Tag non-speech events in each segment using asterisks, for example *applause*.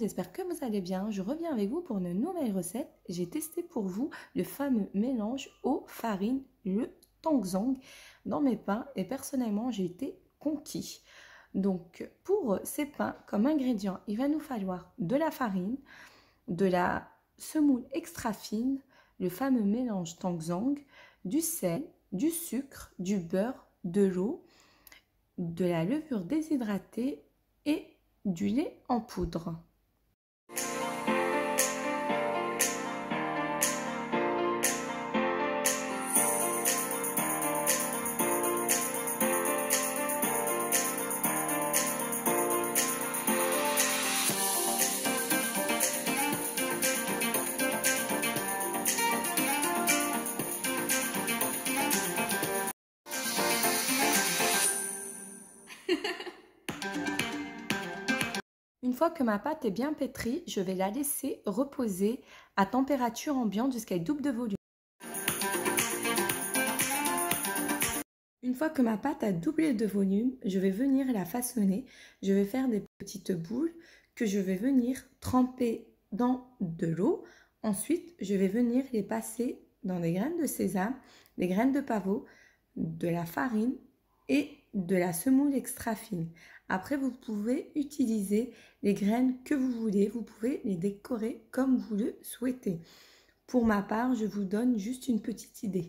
j'espère que vous allez bien. Je reviens avec vous pour une nouvelle recette. J'ai testé pour vous le fameux mélange eau farine, le tangzong, dans mes pains et personnellement j'ai été conquis. Donc pour ces pains, comme ingrédient, il va nous falloir de la farine, de la semoule extra fine, le fameux mélange tangzong, du sel, du sucre, du beurre, de l'eau, de la levure déshydratée et du lait en poudre. *laughs* Que ma pâte est bien pétrie, je vais la laisser reposer à température ambiante jusqu'à double de volume. Une fois que ma pâte a doublé de volume, je vais venir la façonner. Je vais faire des petites boules que je vais venir tremper dans de l'eau. Ensuite, je vais venir les passer dans des graines de sésame, des graines de pavot, de la farine et de la semoule extra fine. Après, vous pouvez utiliser les graines que vous voulez. Vous pouvez les décorer comme vous le souhaitez. Pour ma part, je vous donne juste une petite idée.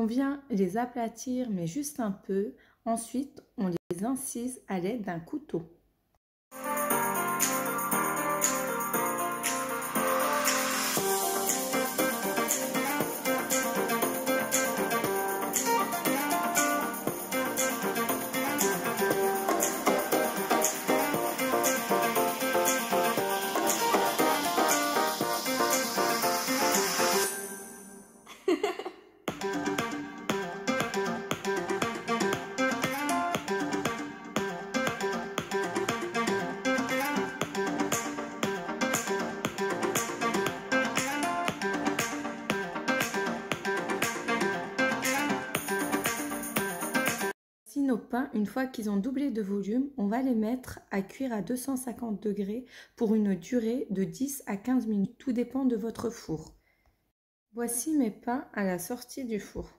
On vient les aplatir, mais juste un peu. Ensuite, on les incise à l'aide d'un couteau. Nos pains, une fois qu'ils ont doublé de volume, on va les mettre à cuire à 250 degrés pour une durée de 10 à 15 minutes. Tout dépend de votre four. Voici mes pains à la sortie du four.